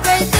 Baby.